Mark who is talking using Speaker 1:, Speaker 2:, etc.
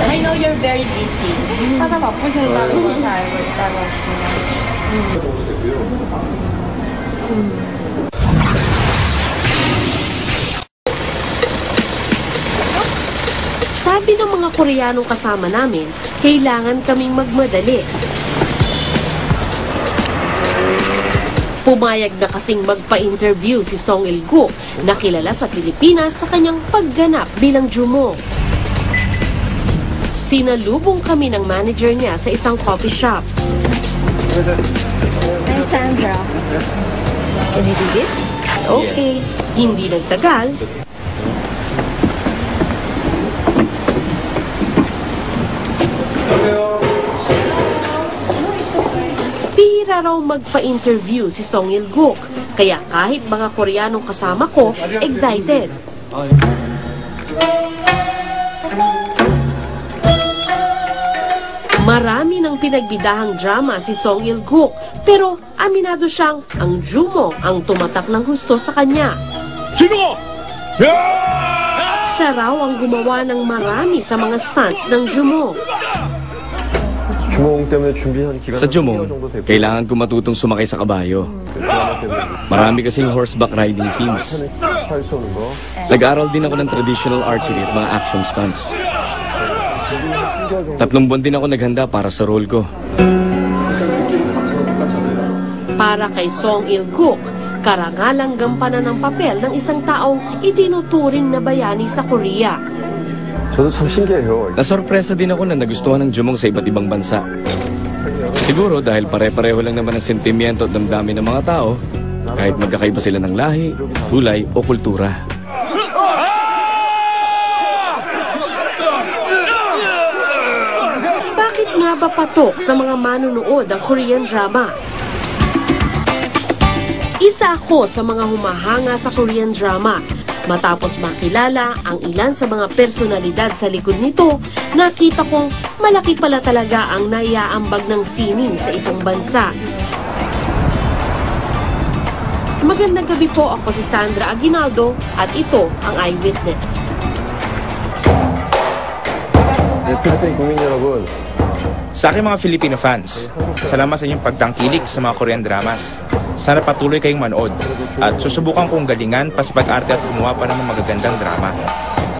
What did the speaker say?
Speaker 1: I know you're very busy. 하다 바쁘신다는 걸 잘 알고 있다고 하시네요.
Speaker 2: Sabi ng mga Koreanong kasama namin, kailangan kaming magmadali. Pumayag na kasing magpa-interview si Song Il-gu na kilala sa Pilipinas sa kanyang pagganap bilang Jumo. Sinalubong kami ng manager niya sa isang coffee shop.
Speaker 1: I'm Sandra. Can you do this?
Speaker 2: Okay. Hindi nagtagal, Bihira raw magpa-interview si Song Il-guk. Kaya kahit mga Koreanong kasama ko, excited. Marami ng pinagbidahang drama si Song Il-guk pero aminado siyang ang Jumo ang tumatak ng husto sa kanya.
Speaker 3: Sino ko?
Speaker 2: Siya raw ang gumawa ng marami sa mga stunts ng Jumo.
Speaker 3: Sa Jumong, kailangan ko matutong sumakay sa kabayo. Marami kasing horseback riding scenes. Nag-aral din ako ng traditional archery at mga action stunts. Tatlong buwan din ako naghanda para sa role ko.
Speaker 2: Para kay Song Il-guk, karangalang gampanan ng papel ng isang taong itinuturing na bayani sa Korea.
Speaker 4: 저도 참 신기해요.
Speaker 3: Nasorpresa din ako na nagustuhan ng Jumong sa iba't ibang bansa. Siguro dahil pare-pareho lang naman ang sentimiento at damdamin ng mga tao, kahit magkakaiba sila ng lahi, tulay o kultura.
Speaker 2: Bakit nga ba patok sa mga manunood ang Korean drama? Isa ako sa mga humahanga sa Korean drama. Matapos makilala ang ilan sa mga personalidad sa likod nito, nakita kong malaki pala talaga ang naiaambag ng sining sa isang bansa. Magandang gabi po ako si Sandra Aguinaldo at ito ang Eyewitness.
Speaker 4: 네, 필리핀 국민 여러분,
Speaker 5: sa aking mga Filipino fans, salamat sa inyong pagtangkilik sa mga Korean dramas. Sana patuloy kayong manood at susubukan kong galingan pa sa pag-arte at gumawa pa ng magagandang drama.